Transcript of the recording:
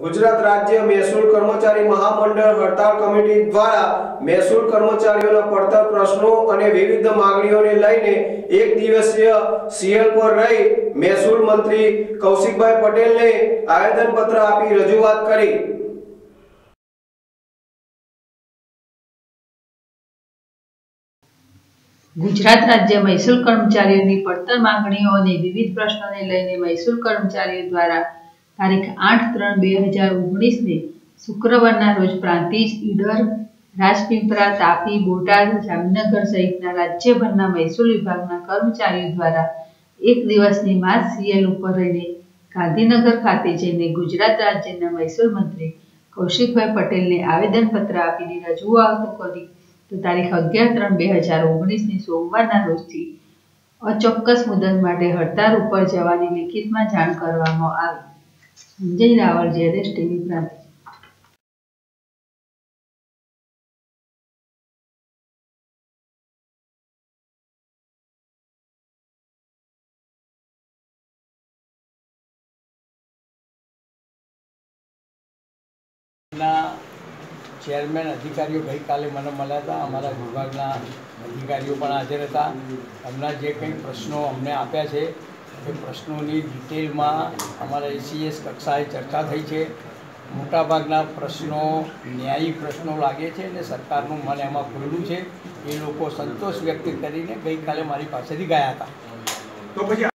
ગુજરાત રાજ્ય મહેસૂલ કર્મચારી મહામંડળ હડતાલ કમિટી દ્વારા મહેસૂલ કર્મચારીઓના પડતર પ્રશ્નો અને વિવિધ માંગણીઓને લઈને એક દિવસીય સીએલ પર રહી મહેસૂલ મંત્રી કૌશિકભાઈ પટેલને આવેદનપત્ર આપી રજૂઆત કરી. ગુજરાત રાજ્ય મહેસૂલ કર્મચારીઓની પડતર માંગણીઓ અને વિવિધ પ્રશ્નોને લઈને મહેસૂલ કર્મચારીઓ દ્વારા તારીખ આઠ ત્રણ બે હજાર ઓગણીસને શુક્રવારના રોજ પ્રાંતિજ ઈડર, રાજપીપળા, તાપી, બોટાદ, જામનગર સહિતના રાજ્યભરના મહેસૂલ વિભાગના કર્મચારીઓ દ્વારા એક દિવસની માસ સીએલ ઉપર રહીને ગાંધીનગર ખાતે જઈને ગુજરાત રાજ્યના મહેસૂલ મંત્રી કૌશિકભાઈ પટેલને આવેદનપત્ર આપીને રજૂઆત કરી. તો તારીખ અગિયાર ત્રણ બે હજાર ઓગણીસની સોમવારના રોજથી અચોક્કસ મુદત માટે હડતાળ ઉપર જવાની લિખિતમાં જાણ કરવામાં આવી. સંજય રાવળ જેરેશ ટીવી પ્રાંત ના ચેરમેન અધિકારીઓ ગઈકાલે મને મળ્યા હતા. અમારા વિભાગના અધિકારીઓ પણ હાજર હતા. એમના જે કંઈ પ્રશ્નો અમને આપ્યા છે એ પ્રશ્નોની ડિટેલમાં અમારા એસીએસ કક્ષાએ ચર્ચા થઈ છે. મોટાભાગના પ્રશ્નો ન્યાયી પ્રશ્નો લાગે છે અને સરકારનું મને એમાં ખુલ્લું છે. એ લોકો સંતોષ વ્યક્ત કરીને ગઈકાલે મારી પાસેથી ગયા હતા. તો પછી